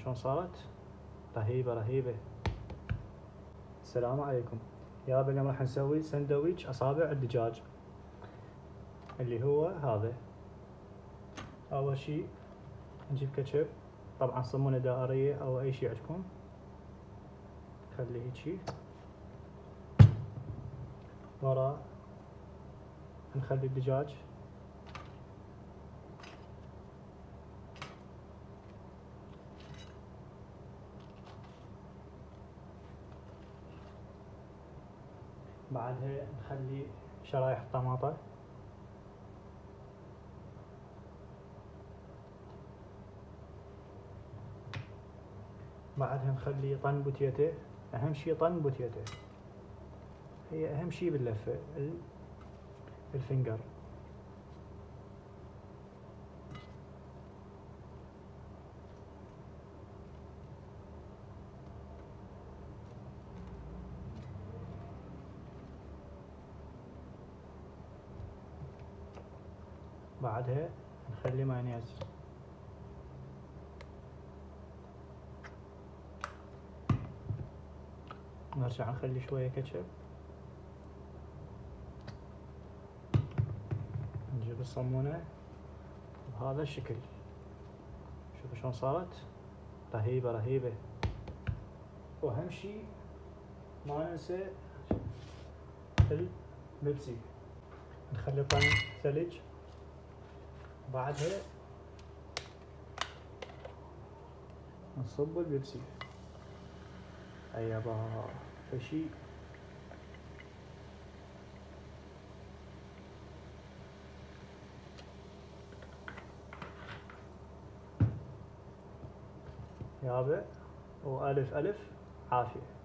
شلون صارت؟ رهيبة رهيبة. السلام عليكم. يابا اليوم راح نسوي سندويتش أصابع الدجاج. اللي هو هذا. أول شي نجيب كاتشب. طبعا صمونة دائرية أو أي شي عندكم. خليه هيجي ورا نخلي الدجاج. بعدها نخلي شرايح طماطة بعدها نخلي طن بوتيته أهم شي طن بوتيته هي أهم شي باللفة الفنجر بعدها نخلي مايونيز. نرجع نخلي شوية كاتشب. نجيب الصمونة. بهذا الشكل. شوفوا شلون صارت. رهيبة رهيبة. وأهم شي ما ننسى البيبسي نخلي طن ثلج. بعدها نصب البيبسي. أيابا فشي. يابا وألف ألف عافية.